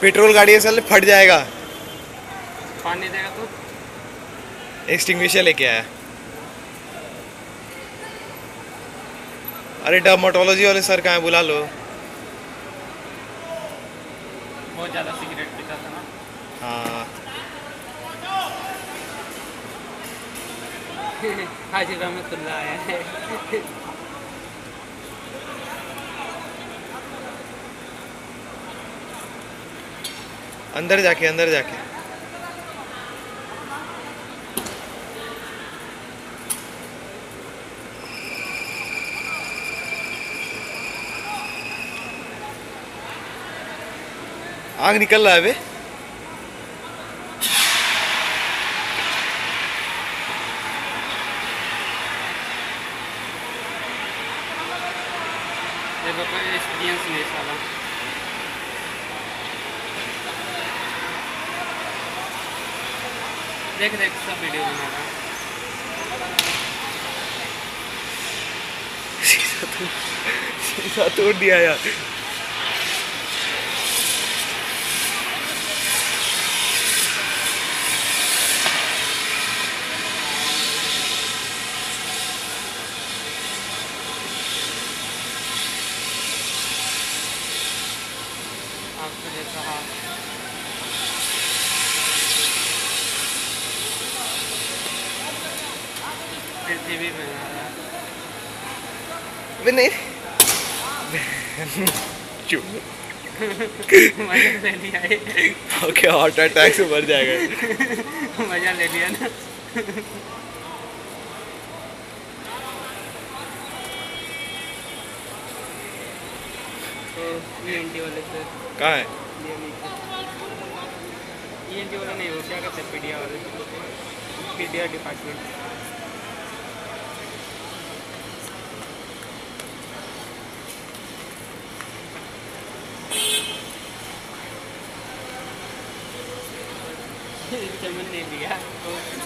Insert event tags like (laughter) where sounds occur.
Petrol गाड़ी है साले फट जाएगा। पानी देगा तो? एक्सटिंग्विशर लेके आया। अरे डर्माटोलॉजी वाले सर कहाँ बुला लो। बहुत ज़्यादा सिगरेट पीता था ना। हाँ। (laughs) हाजी रहमतुल्लाह आया है। (laughs) अंदर जाके अंदर जाके। आग निकल रहा है देखो कोई एक्सपीरियंस नहीं साला। देख देख सब वीडियो बना रहा शीशा तोड़ शीशा तोड़ दिया यार आपको जैसा हाँ। पृथ्वी में आ रहा है। बे नहीं मज़ा ले लिया ओके हार्ट अटैक से मर जाएगा। मज़ा ले लिया ना। तो वाले कहाँ है? ई वाला नहीं वो क्या कहते हैं पीडिया वाले। पीडिया डिपार्टमेंट चमन ने लिया तो